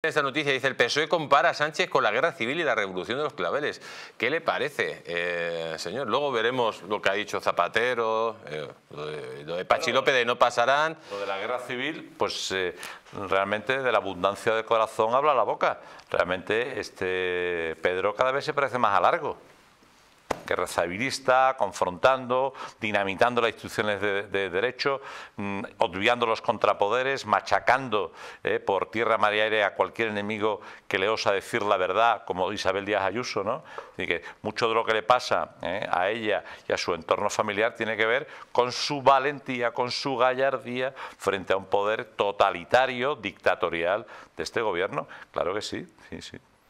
Esta noticia dice el PSOE compara a Sánchez con la guerra civil y la revolución de los claveles. ¿Qué le parece, eh, señor? Luego veremos lo que ha dicho Zapatero, eh, lo, de, Pachi López de no pasarán. Lo de la guerra civil, pues eh, realmente de la abundancia de corazón habla la boca. Realmente este Pedro cada vez se parece más a largo guerra civilista, confrontando, dinamitando las instituciones de, derecho, mm, obviando los contrapoderes, machacando eh, por tierra, mar y aire a cualquier enemigo que le osa decir la verdad, como Isabel Díaz Ayuso. ¿no? Así que mucho de lo que le pasa eh, a ella y a su entorno familiar tiene que ver con su valentía, con su gallardía frente a un poder totalitario, dictatorial de este gobierno. Claro que sí, sí, sí.